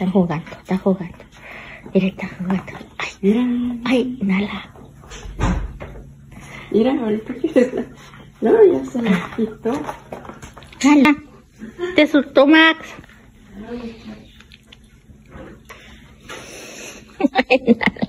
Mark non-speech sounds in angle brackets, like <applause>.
Están jugando, están jugando. Mira, están jugando. Ay, Mira, ay, Nala. mira, ahorita que está. No, ya se me quitó. Nala. Te asustó Max. Ay, <laughs> Nala.